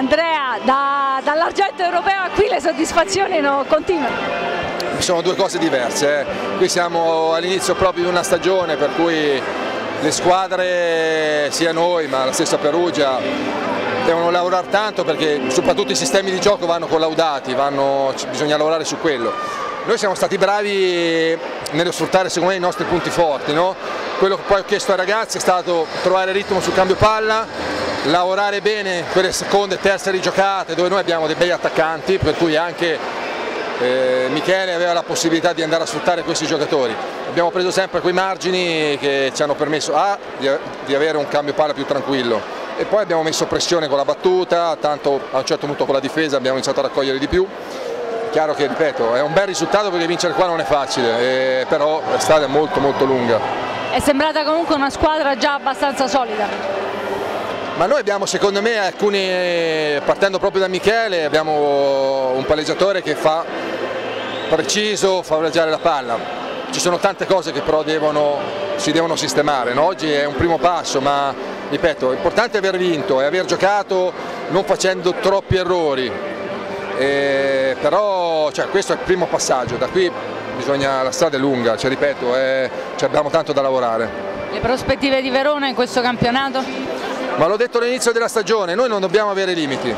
Andrea, da, dall'argento europeo a qui le soddisfazioni no, continuano? Sono due cose diverse, eh. qui siamo all'inizio proprio di una stagione per cui le squadre, sia noi ma la stessa Perugia, devono lavorare tanto perché soprattutto i sistemi di gioco vanno collaudati, vanno, bisogna lavorare su quello. Noi siamo stati bravi nello sfruttare secondo me i nostri punti forti, no? quello che poi ho chiesto ai ragazzi è stato trovare ritmo sul cambio palla, lavorare bene quelle seconde e terze rigiocate dove noi abbiamo dei bei attaccanti, per cui anche eh, Michele aveva la possibilità di andare a sfruttare questi giocatori. Abbiamo preso sempre quei margini che ci hanno permesso A, di, di avere un cambio palla più tranquillo e poi abbiamo messo pressione con la battuta, tanto a un certo punto con la difesa abbiamo iniziato a raccogliere di più. Chiaro che, ripeto, è un bel risultato perché vincere qua non è facile, eh, però la strada è molto molto lunga. È sembrata comunque una squadra già abbastanza solida. Ma noi abbiamo secondo me alcuni, partendo proprio da Michele, abbiamo un palleggiatore che fa preciso, favoreggiare la palla. Ci sono tante cose che però devono, si devono sistemare, no? oggi è un primo passo ma ripeto, è aver vinto e aver giocato non facendo troppi errori, e, però cioè, questo è il primo passaggio, da qui bisogna, la strada è lunga, cioè, ripeto, è, cioè, abbiamo tanto da lavorare. Le prospettive di Verona in questo campionato? Ma l'ho detto all'inizio della stagione, noi non dobbiamo avere limiti,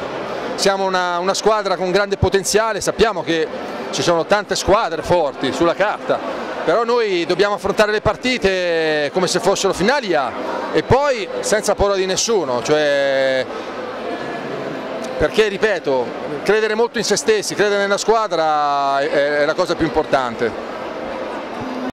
siamo una, una squadra con grande potenziale, sappiamo che ci sono tante squadre forti sulla carta, però noi dobbiamo affrontare le partite come se fossero finali A e poi senza paura di nessuno, cioè perché ripeto, credere molto in se stessi, credere nella squadra è la cosa più importante.